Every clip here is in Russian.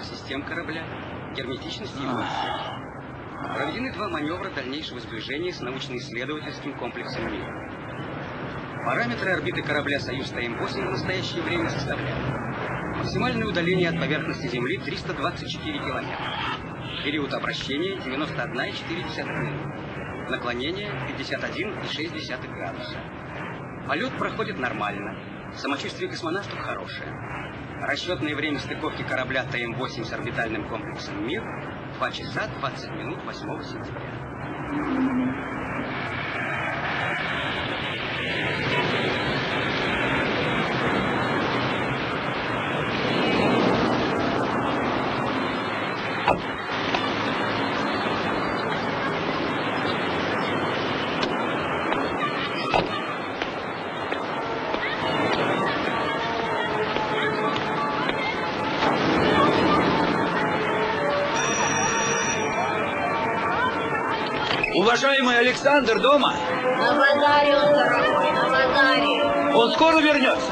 топливных систем корабля, герметичности его. Проведены два маневра дальнейшего сближения с научно-исследовательским комплексом МИР. Параметры орбиты корабля «Союз ТМ-8» в настоящее время составляют максимальное удаление от поверхности Земли 324 километра, период обращения 91,4 минут, наклонение 51,6 градуса. Полет проходит нормально, самочувствие космонавтов хорошее. Расчетное время стыковки корабля ТМ-8 с орбитальным комплексом «Мир» 2 часа 20 минут 8 сентября. Уважаемый Александр дома? На базаре он, дорогой, на базаре. Он скоро вернется?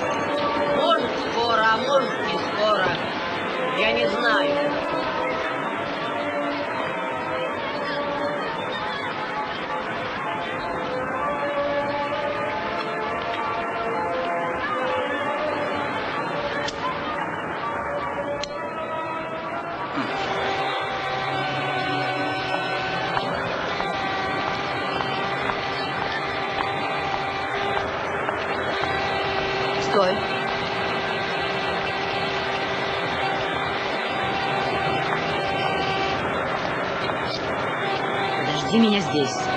Подожди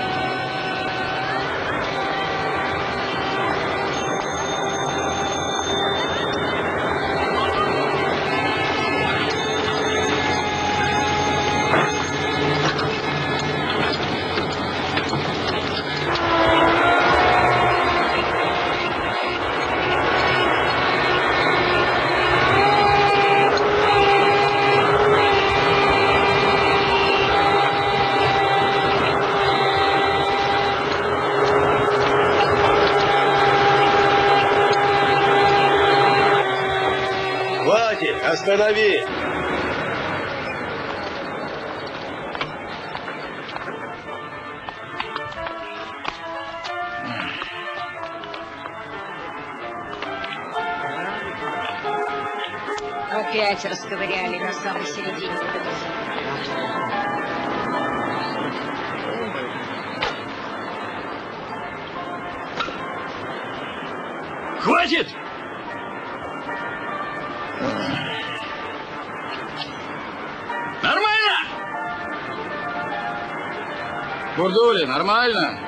Бурдули, нормально?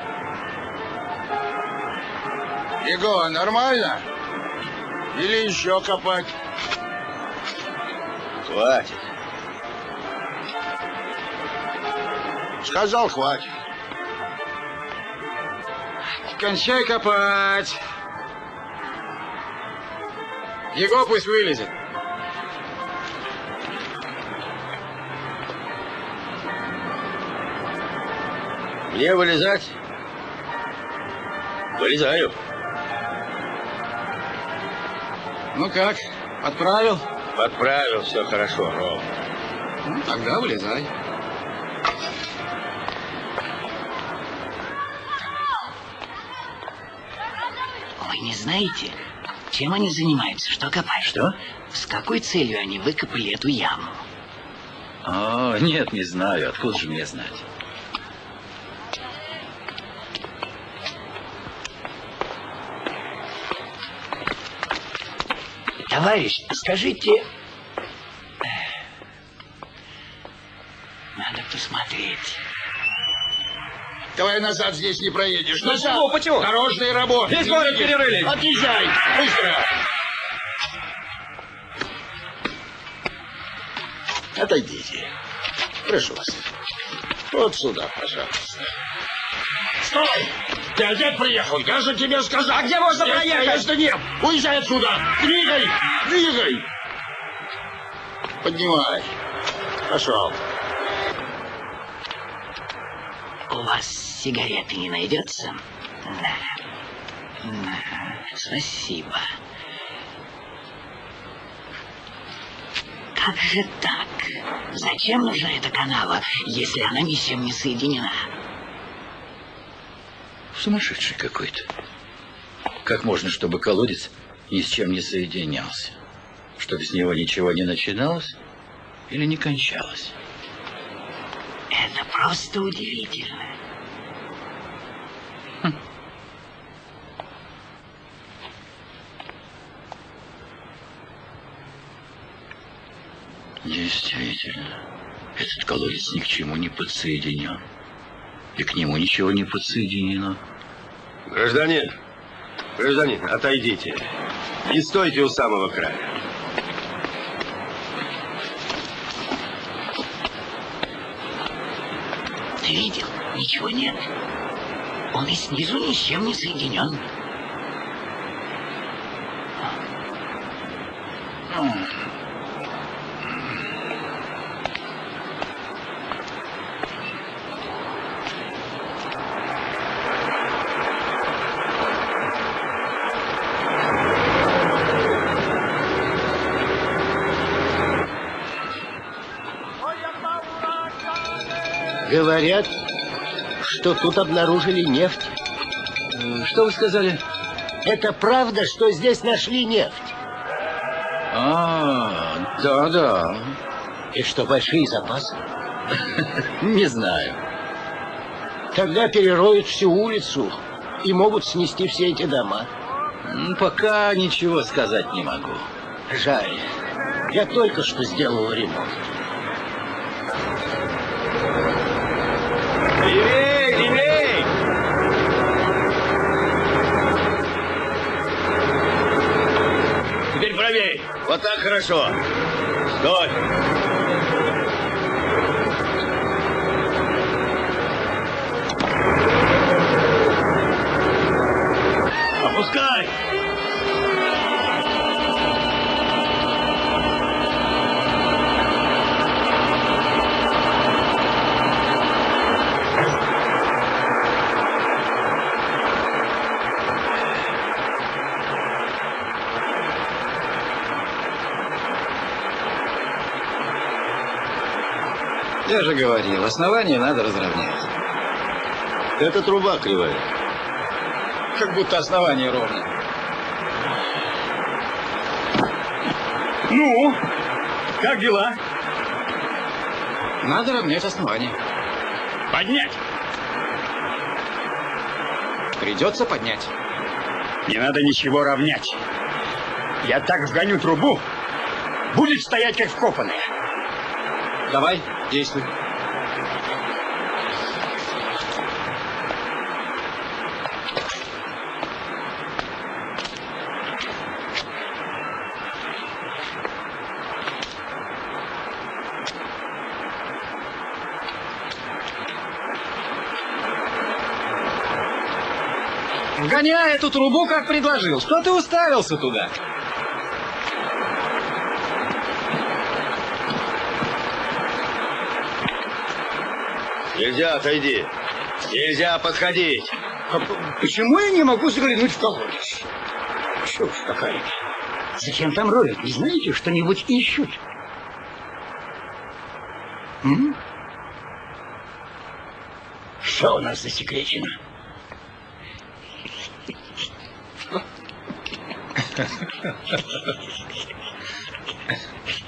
Его, нормально? Или еще копать? Хватит. Сказал, хватит. Кончай копать. Его пусть вылезет. Мне вылезать? Вылезаю. Ну как, отправил? Подправил, все хорошо, ровно. Ну, тогда вылезай. Вы не знаете, чем они занимаются? Что копают? Что? С какой целью они выкопали эту яму? О, нет, не знаю. Откуда же мне знать? Товарищ, скажите... Надо посмотреть. Давай назад здесь не проедешь. Назад. Ну, почему? Дорожные работы. Весь Не город перерыли. Отъезжай. Быстро. Отойдите. Прошу вас. Вот сюда, пожалуйста. Стой! Ты опять приехал? Я же тебе сказал. А где можно Нет, проехать? Конечно, нет. Уезжай отсюда. Двигай. Двигай. Поднимай. Пошел. У вас сигареты не найдется? Да. Да, Спасибо. Как же так? Зачем нужна эта канава, если она ни с чем не соединена? Сумасшедший какой-то. Как можно, чтобы колодец ни с чем не соединялся? Чтобы с него ничего не начиналось или не кончалось? Это просто удивительно. Действительно, этот колодец ни к чему не подсоединен. И к нему ничего не подсоединено. Гражданин, гражданин, отойдите. И стойте у самого края. Ты видел? Ничего нет. Он и снизу ни с чем не соединен. Говорят, что тут обнаружили нефть. Что вы сказали? Это правда, что здесь нашли нефть? А, да-да. И что, большие запасы? Не знаю. Тогда перероют всю улицу и могут снести все эти дома. Пока ничего сказать не могу. Жаль. Я только что сделал ремонт. Вот так хорошо. Стой. Опускай! Я же говорил, основание надо разровнять. Это труба кривая. Как будто основание ровно. Ну, как дела? Надо равнять основание. Поднять. Придется поднять. Не надо ничего равнять. Я так вгоню трубу, будет стоять как вкопанная. Давай, действуй. Вгоняй эту трубу, как предложил. Что ты уставился туда? Нельзя, отойди. Нельзя подходить. А почему я не могу заглянуть в колодец? Чушь какая. Зачем там роют? Не знаете, что-нибудь ищут? М? Что у нас засекречено?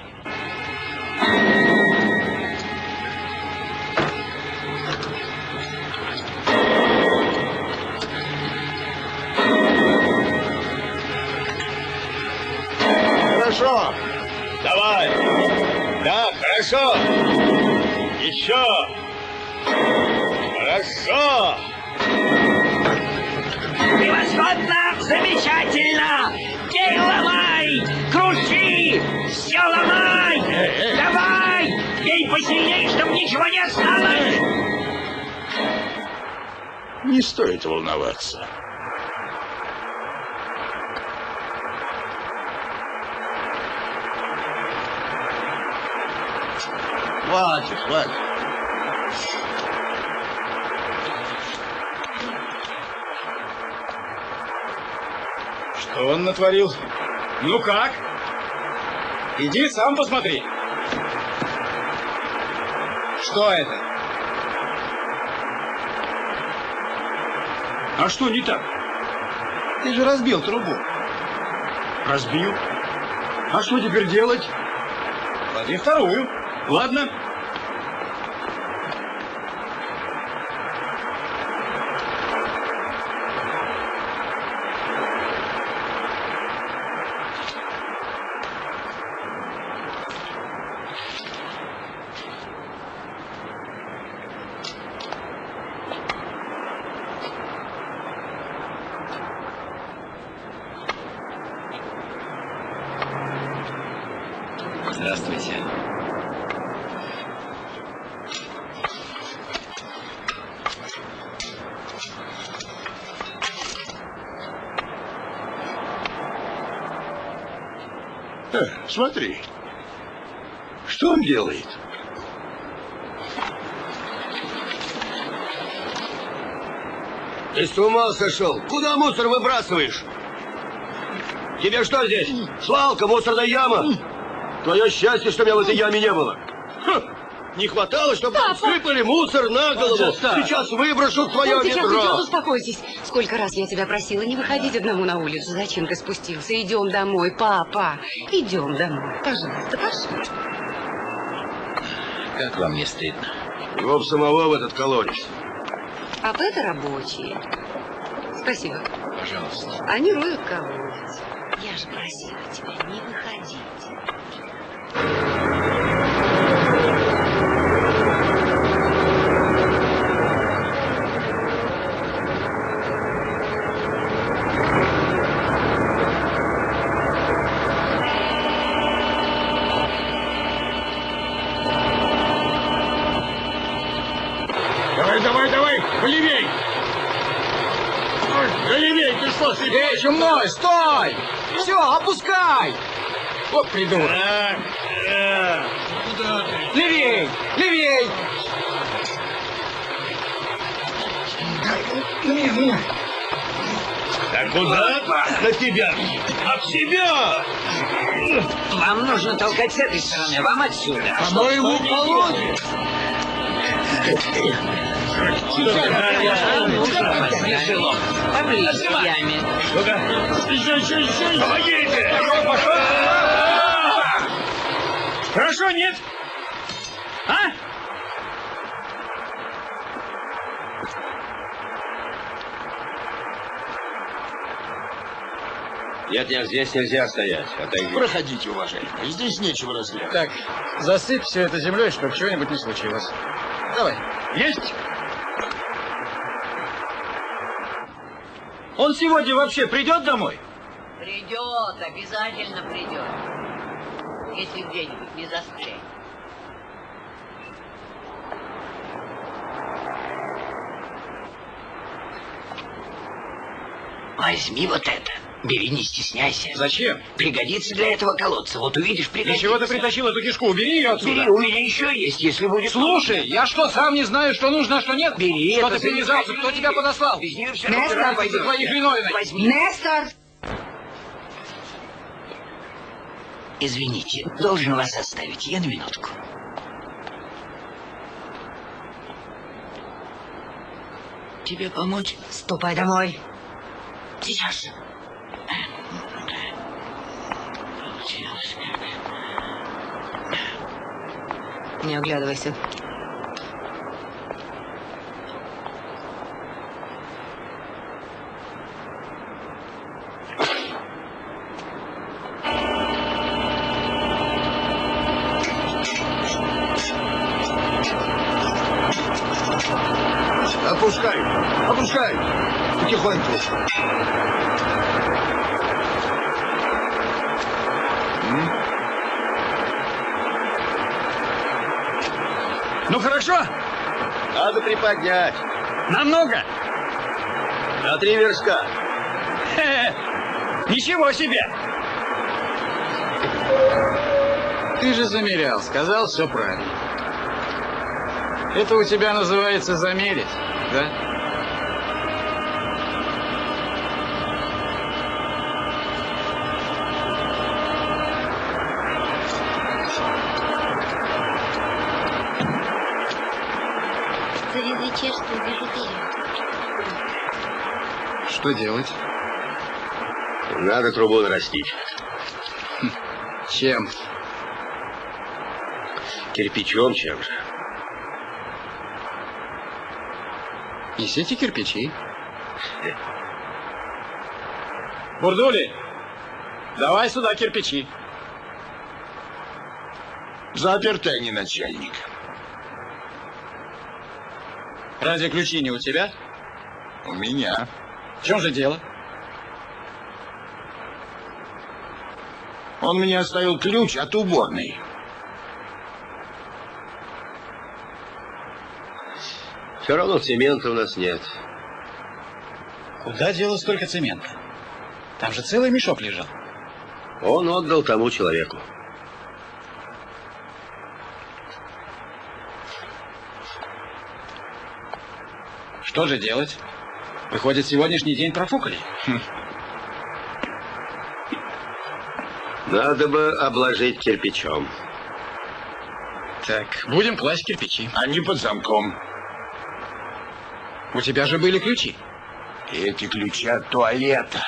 Хорошо. Давай. Да, хорошо. Еще. Хорошо. Превосходно! Замечательно! Бей, ломай! Крути! Все ломай! Давай! Бей посильнее, чтобы ничего не осталось! Не стоит волноваться. Хватит, хватит. Что он натворил? Ну как? Иди сам посмотри. Что это? А что не так? Ты же разбил трубу. Разбил. А что теперь делать? Клади вторую. Ладно. Здравствуйте. Э, смотри. Что он делает? Ты с ума сошел? Куда мусор выбрасываешь? Тебе что здесь? Свалка, мусорная яма? Твое счастье, что меня в этой яме не было. Ха! Не хватало, чтобы сыпали мусор на голову. Сейчас выброшу твое Ну, сейчас ведро. успокойтесь. Сколько раз я тебя просила не выходить одному на улицу. Зачем ты спустился? Идем домой, папа. Идем домой. Пожалуйста, пошли. Как вам не стыдно? Его самого в этот колодец. Папа, это рабочие. Спасибо. Пожалуйста. Они роют колодец. Я же просила тебя не выходить. Давай, давай, давай, полевей! Ой, Да левей, ты что, себе? Эй, чумной, стой! Все, опускай! Вот придурок. Левей! Левей! Так куда? На тебя. От себя. Вам нужно толкать с этой стороны, вам отсюда. По-моему. Еще, еще, еще! Помогите! Хорошо, нет? А? Нет, нет, здесь нельзя стоять. Отойди. Проходите, уважаемый. Здесь нечего разглядывать. Так, засыпь все это землей, чтобы чего-нибудь не случилось. Давай. Есть? Он сегодня вообще придет домой? Придет, обязательно придет. Если где-нибудь не застрянет. Возьми вот это. Бери, не стесняйся. Зачем? Пригодится для этого колодца. Вот увидишь, пригодится. Для чего ты притащил эту кишку? Убери ее отсюда. Бери, у меня еще есть, если будет... Слушай, я что, сам не знаю, что нужно, а что нет? Бери Что это, ты привязался? Кто тебя подослал? Без нее все Нестор, твоих. Нестор! Извините, должен вас оставить. Я на минутку. Тебе помочь? Ступай домой. Сейчас. Не оглядывайся. Хорошо, Надо приподнять. намного. На три вершка. Хе-хе. Ничего себе. Ты же замерял, сказал все правильно. Это у тебя называется замерить, да? Что делать? Надо трубу нарастить. Чем? Кирпичом чем же? Несите кирпичи. Бурдули, давай сюда кирпичи. Заперто, не начальник. Разве ключи не у тебя? У меня. В чем же дело? Он мне оставил ключ от уборной. Все равно цемента у нас нет. Куда дело столько цемента? Там же целый мешок лежал. Он отдал тому человеку. Что же делать? Выходит, сегодняшний день профукали. Надо бы обложить кирпичом. Так, будем класть кирпичи. Они под замком. У тебя же были ключи. Эти ключи от туалета.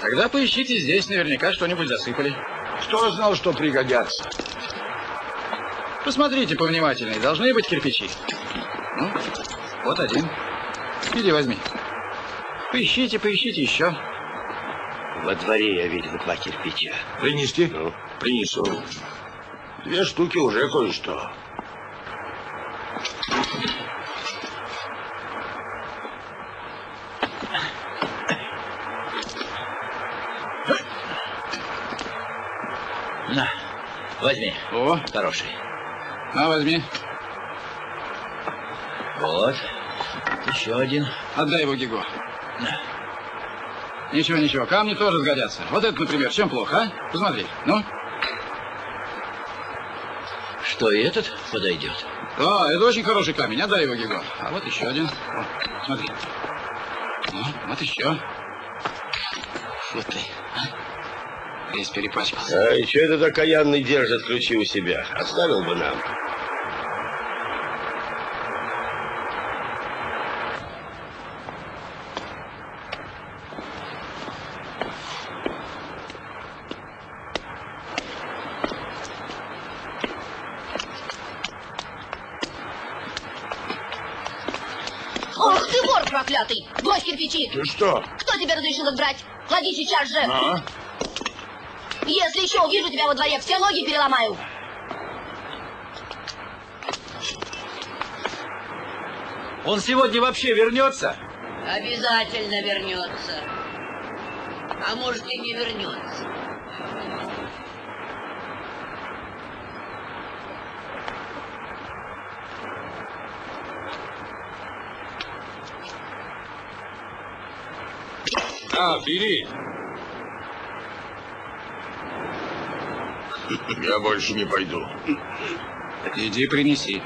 Тогда поищите здесь, наверняка что-нибудь засыпали. Кто знал, что пригодятся? Посмотрите повнимательнее, должны быть кирпичи. Ну, вот один. Иди возьми. Поищите, поищите еще. Во дворе я видел два кирпича. Принести? Ну? Принесу. Две штуки уже кое-что. На, возьми. О, Хороший. На, возьми. Вот. Еще один. Отдай его Гиго. На. Ничего, ничего, камни тоже сгодятся. Вот это, например, чем плохо, а? Посмотри, ну. Что, и этот подойдет? Да, это очень хороший камень, отдай его Гиго. А вот еще один. О, смотри. Ну, вот еще. Вот ты, а? Весь перепачкался. А и что этот окаянный держит ключи у себя? Оставил бы нам. Ох ты вор проклятый! Брось кирпичи! Ты что? Кто тебе разрешил их брать? Клади сейчас же! А? Если еще увижу тебя во дворе, все ноги переломаю! Он сегодня вообще вернется? Обязательно вернется. А может и не вернется. А, бери. Я больше не пойду. Иди принеси.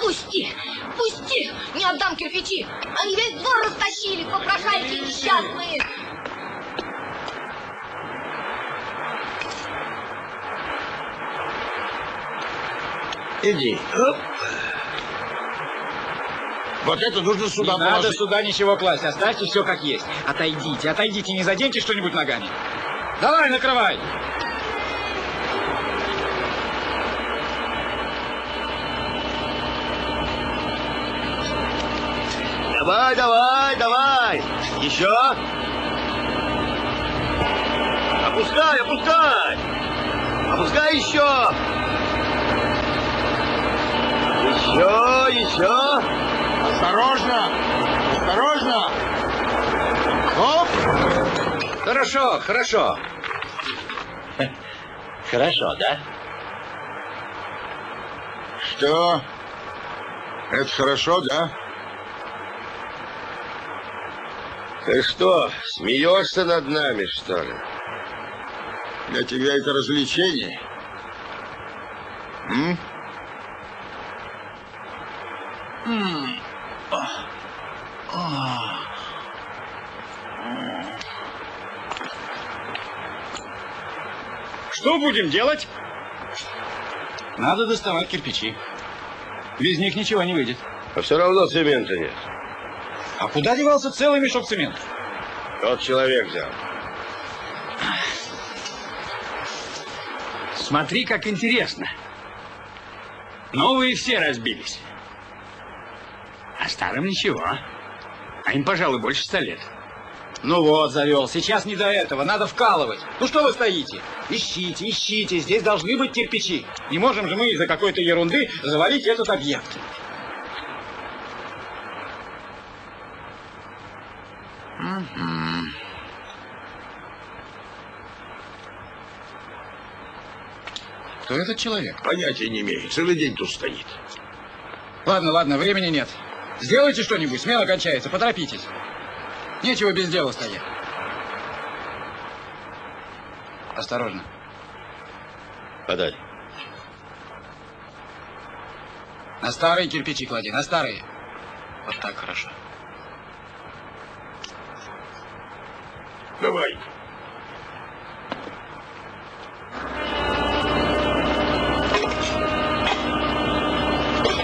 Пусти! Пусти! Не отдам кирпичи! Они весь двор растащили, попрошайки несчастные! Иди. Оп. Вот это нужно сюда Не надо положить. сюда ничего класть, оставьте все как есть. Отойдите, отойдите, не заденьте что-нибудь ногами. Давай, накрывай. Давай, давай, давай. Еще. Опускай, опускай. Опускай еще. Еще, еще. Осторожно! Осторожно! Оп! Хорошо, хорошо. Хорошо, да? Что? Это хорошо, да? Ты что, смеешься над нами, что ли? Для тебя это развлечение? М? Будем делать? Надо доставать кирпичи. Без них ничего не выйдет. А все равно цемента нет. А куда девался целый мешок цемента? Тот человек взял. Смотри, как интересно. Новые все разбились. А старым ничего. А им, пожалуй, больше ста лет. Ну вот, завел. Сейчас не до этого. Надо вкалывать. Ну что вы стоите? Ищите, ищите. Здесь должны быть кирпичи. Не можем же мы из-за какой-то ерунды завалить этот объект. Кто этот человек? Понятия не имею. Целый день тут стоит. Ладно, ладно, времени нет. Сделайте что-нибудь, смело кончается, поторопитесь. Нечего без дела стоять. Осторожно. Подай. На старые кирпичи клади, на старые. Вот так хорошо. Давай.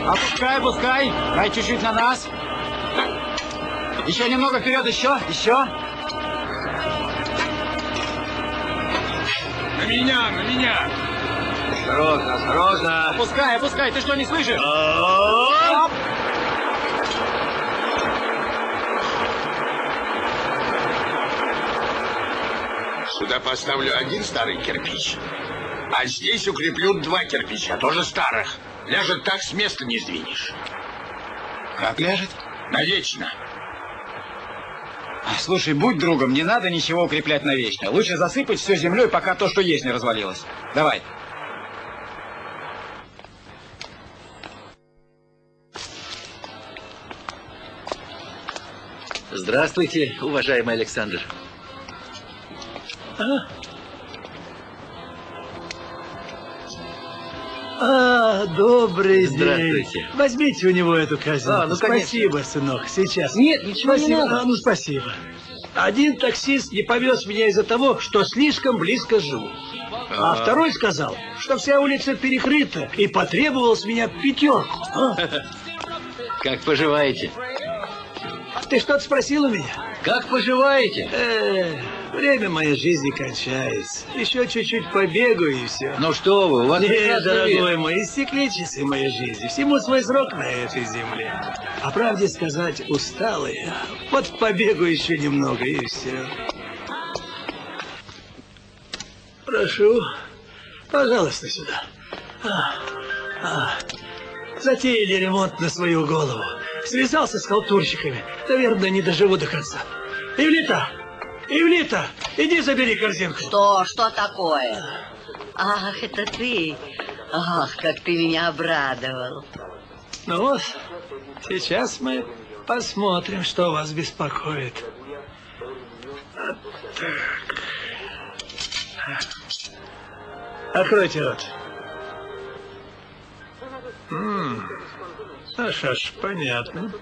Опускай, пускай. Дай чуть-чуть на нас. Еще немного вперед, еще, еще. Меня, на меня. Осторожно, осторожно. Опускай, опускай. Ты что, не слышишь? Оп! Сюда поставлю один старый кирпич. А здесь укреплю два кирпича, тоже старых. Ляжет так, с места не сдвинешь. Как ляжет? Навечно. Слушай, будь другом, не надо ничего укреплять навечно. Лучше засыпать все землей, пока то, что есть, не развалилось. Давай. Здравствуйте, уважаемый Александр. А, добрый день. Здравствуйте. Возьмите у него эту корзинку. А, ну, конечно. спасибо, сынок, сейчас. Нет, ничего не спасибо. надо. А, ну, спасибо. Один таксист не повез меня из-за того, что слишком близко живу. А второй сказал, что вся улица перекрыта и потребовал с меня пятерку. А, Как поживаете? ты что-то спросил у меня? Как поживаете? Э, время моей жизни кончается. Еще чуть-чуть побегаю и все. Ну что вы, у вас Нет, дорогой вид. мой, истекли часы моей жизни. Всему свой срок на этой земле. А правде сказать, усталый. Вот побегу еще немного и все. Прошу, пожалуйста, сюда. А, а. Затеяли ремонт на свою голову. Связался с халтурщиками. Наверное, не доживу до конца. Ивлита! Ивлита! Иди забери корзинку. Что? Что такое? Ах, это ты. Ах, как ты меня обрадовал. Ну вот, сейчас мы посмотрим, что вас беспокоит. Вот так. Откройте рот. М, Ну что ж, понятно.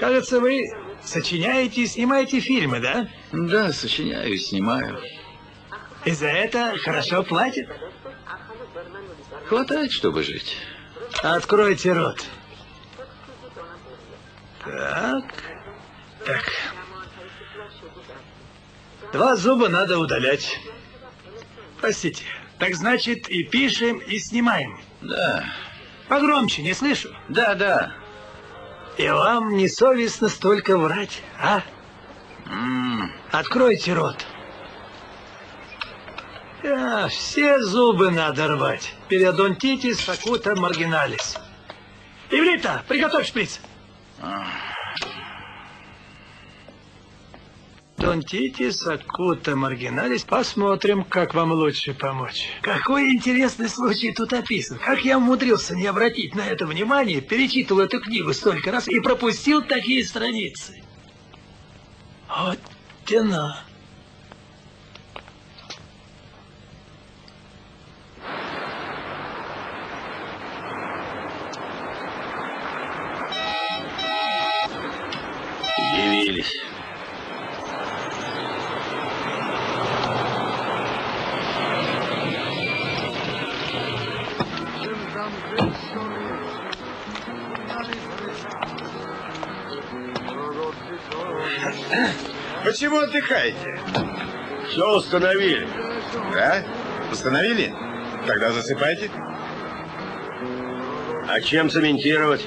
Кажется, вы сочиняете и снимаете фильмы, да? Да, сочиняю, снимаю. И за это хорошо платят? Хватает, чтобы жить. Откройте рот. Так. Так. Два зуба надо удалять. Простите. Так значит, и пишем, и снимаем. Да, Погромче, не слышу. да, да. И вам не совестно столько врать, а? Откройте рот. А, все зубы надо рвать. Периодонтитис факута маргиналис. Ивлита, приготовь шприц. Донтитис акута маргиналис. Посмотрим, как вам лучше помочь. Какой интересный случай тут описан. Как я умудрился не обратить на это внимание, перечитывал эту книгу столько раз и пропустил такие страницы. Вот тяна. Отдыхаете? Все установили. Да? Установили? Тогда засыпайте. А чем цементировать?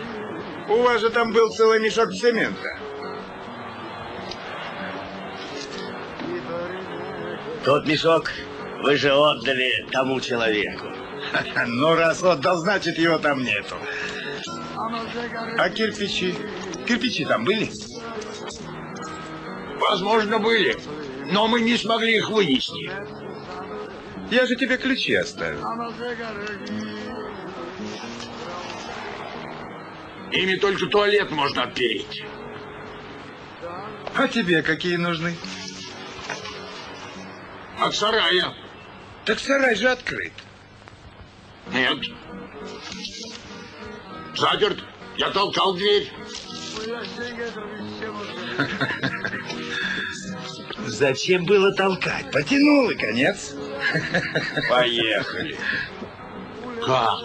У вас же там был целый мешок цемента. Тот мешок вы же отдали тому человеку. Ну, раз отдал, значит, его там нету. А кирпичи? Кирпичи там были? Возможно, были, но мы не смогли их вынести. Я же тебе ключи оставил. Ими только туалет можно отпереть. А тебе какие нужны? От сарая. Так сарай же открыт. Нет. Заперт. Я толкал дверь. Зачем было толкать? Потянул и конец. Поехали. Как?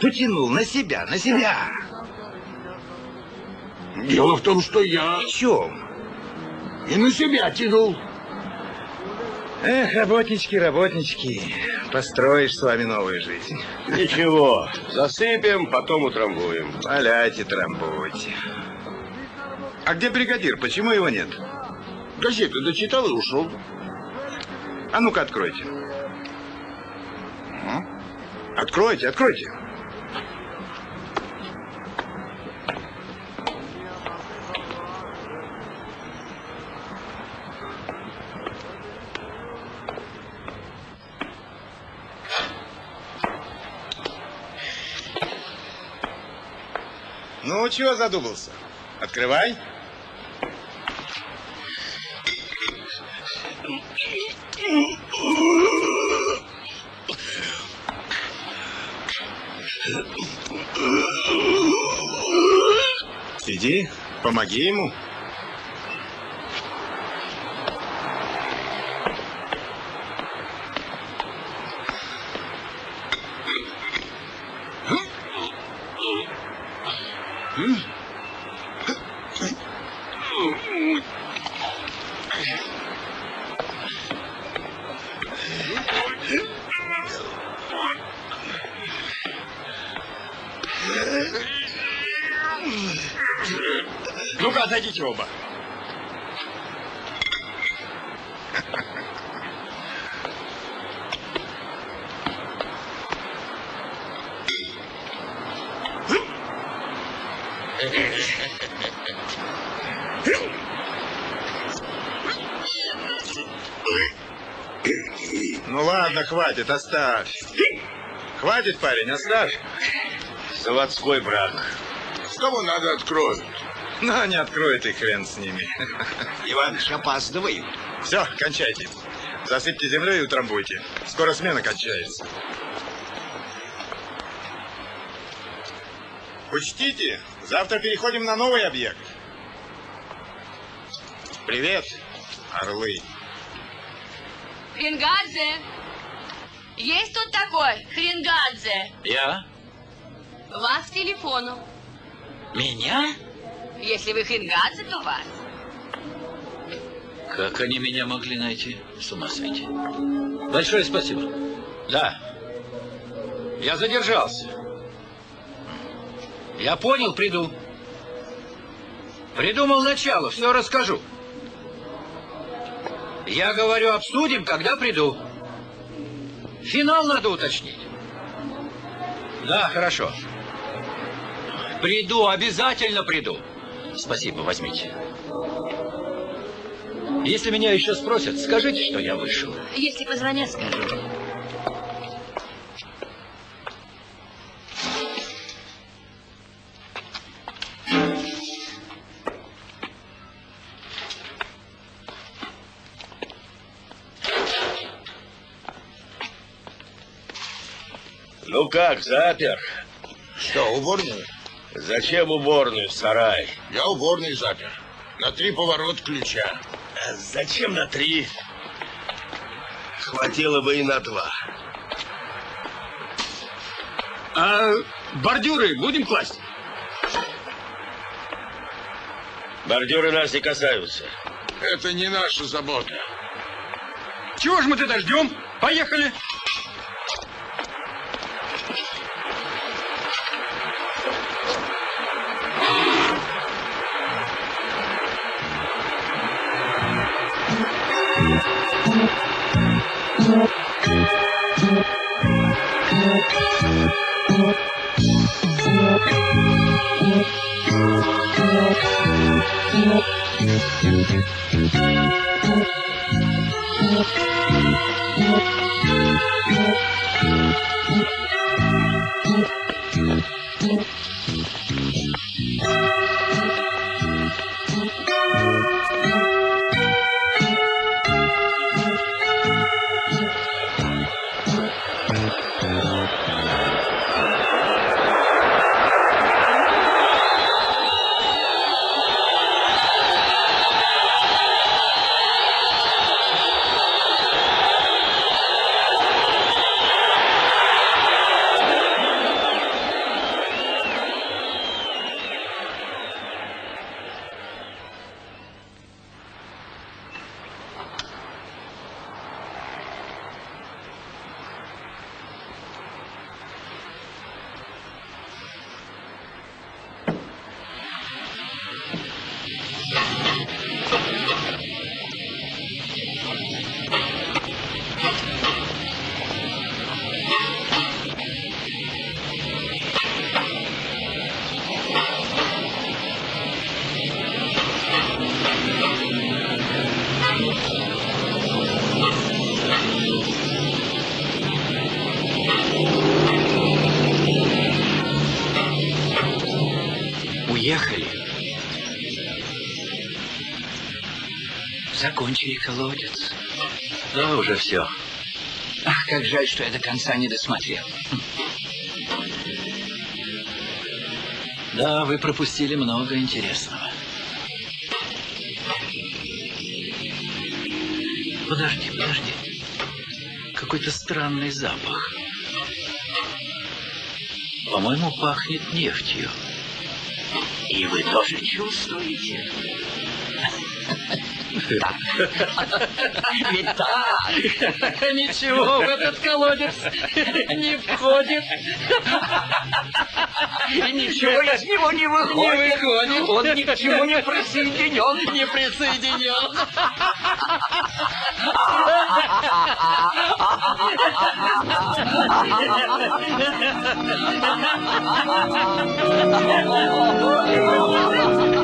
Потянул на себя, на себя. Дело в том, что я В чем? и на себя тянул. Эх, работнички, работнички, построишь с вами новую жизнь. Ничего, засыпем, потом утрамбуем. Валяйте, трамбуйте. А где бригадир? Почему его нет? Газеты дочитал и ушел. А ну-ка, откройте. Откройте, откройте. Ну, чего задумался? Открывай. Иди, помоги ему. Ну-ка, отойдите оба. Ну ладно, хватит, оставь. Хватит, парень, оставь. Заводской брак. Кого надо откроют? Ну, не откроет и хрен с ними. Иваныч, опаздывает. Все, кончайте. Засыпьте землей и утрамбуйте. Скоро смена кончается. Учтите, завтра переходим на новый объект. Привет, орлы. Хрингадзе! Есть тут такой? Хрингадзе! Я? Вас к телефону. Меня? Если вы Хрингадзе, то вас. Как они меня могли найти? С ума сойти. Большое спасибо. Да. Я задержался. Я понял, приду. Придумал начало, все расскажу. Я говорю, обсудим, когда приду. Финал надо уточнить. Да, хорошо. Приду, обязательно приду. Спасибо, возьмите. Если меня еще спросят, скажите, что я вышел. Если позвонят, скажу. Ну как, запер? Что, уборную? Зачем уборную, сарай? Я уборный запер. На три поворот ключа. А Зачем на три? Хватило бы и на два. А бордюры будем класть? Бордюры нас не касаются. Это не наша забота. Чего же мы тогда ждем? Поехали. Закончили колодец. Да, уже все. Ах, как жаль, что я до конца не досмотрел. Да, вы пропустили много интересного. Подожди, подожди. Какой-то странный запах. По-моему, пахнет нефтью. И вы тоже чувствуете? Так. Ведь так. Ничего в этот колодец не входит. Ничего из него не выходит. Не выходит. Он ни к чему не присоединен. Не присоединен. Ha ha ha ha!